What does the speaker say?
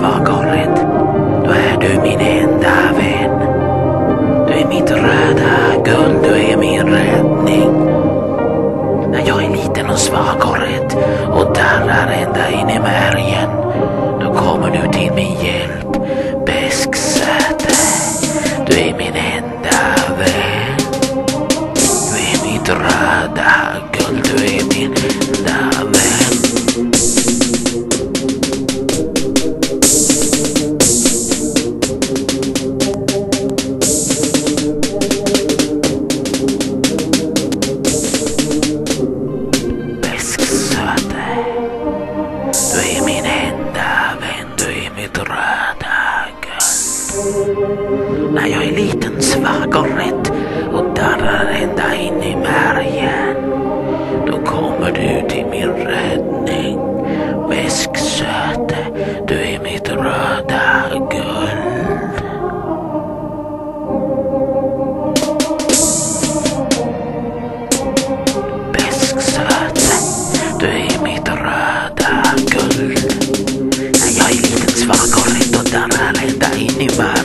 Svaga och rädd, då är du min enda vän. Du är mitt röda guld, du är min räddning. När jag är liten och svag och rädd och darrar ända in i märgen, När jag är liten, svag och rädd och darrar ända in i märgen. Då kommer du till min räddning. Väsksöte, du är mitt röda guld. Bäsksöte, du är mitt röda guld. När jag är liten, svag och rädd och darrar ända in i mörkret.